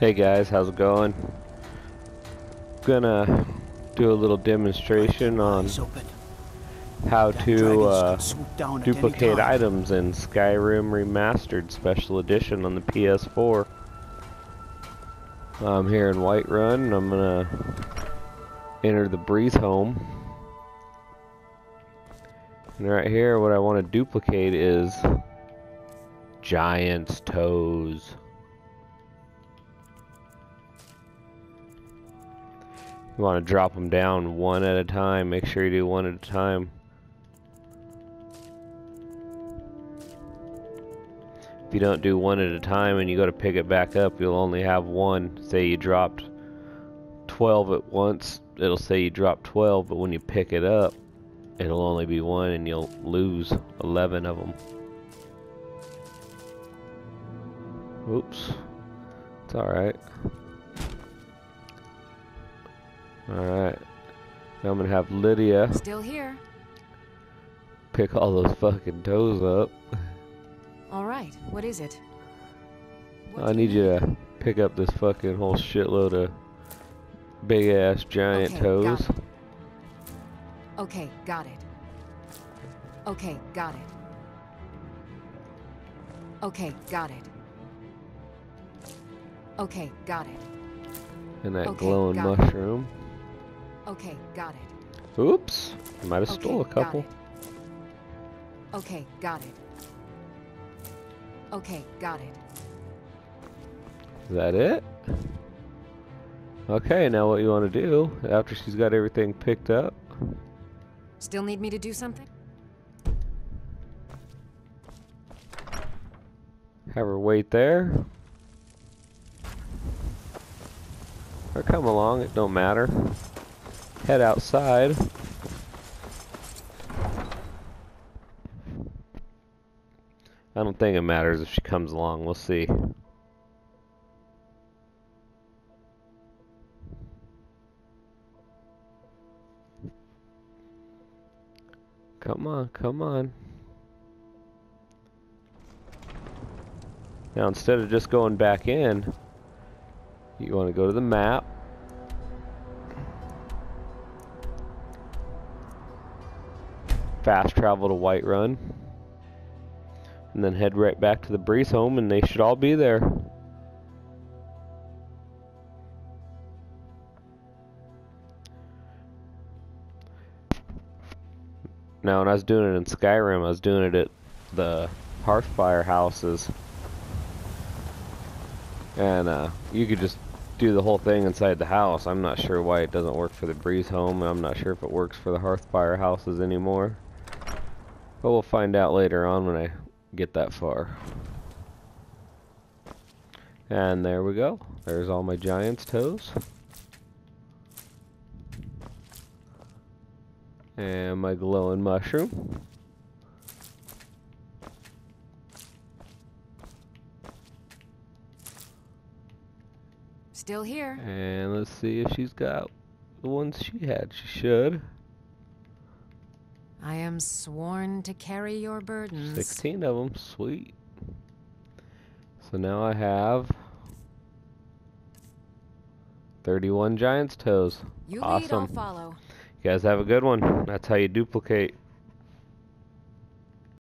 Hey guys, how's it going? Gonna do a little demonstration on how to uh, can swoop down at any duplicate items in Skyrim Remastered Special Edition on the PS4. I'm here in Whiterun and I'm gonna enter the Breezehome. And right here, what I want to duplicate is Giant's Toes. You want to drop them down one at a time. Make sure you do one at a time. If you don't do one at a time and you go to pick it back up, you'll only have one. Say you dropped 12 at once, it'll say you dropped 12, but when you pick it up, it'll only be one and you'll lose 11 of them. Oops. It's alright. Alright. Now I'm gonna have Lydia Still here. pick all those fucking toes up. All right. What is it? What I need you to pick up this fucking whole shitload of big ass giant Okay, toes. got. Okay, got it. Okay, got it. Okay, got it. Okay, got it. And that Okay, glowing mushroom. it. Okay, got it. Oops. I might have Okay, stole a couple. it. Okay, got it. Okay, got it. Is that it? Okay, now what you want to do, after she's got everything picked up, Still need me to do something? have her wait there. Or come along, it don't matter. Head outside. I don't think it matters if she comes along, we'll see. Come on, come on. Now instead of just going back in, you want to go to the map. Fast travel to Whiterun. And then head right back to the Breezehome and they should all be there. Now when I was doing it in Skyrim, I was doing it at the Hearthfire houses. And uh, you could just do the whole thing inside the house. I'm not sure why it doesn't work for the Breezehome. and I'm not sure if it works for the Hearthfire houses anymore. But we'll find out later on when I get that far. And there we go. There's all my giant's toes. And my glowing mushroom. Still here. And let's see if she's got the ones she had. She should. I am sworn to carry your burdens. 16 of them. Sweet. So now I have 31 giant's toes. You lead, I'll awesome. follow. You guys have a good one. That's how you duplicate.